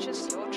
just your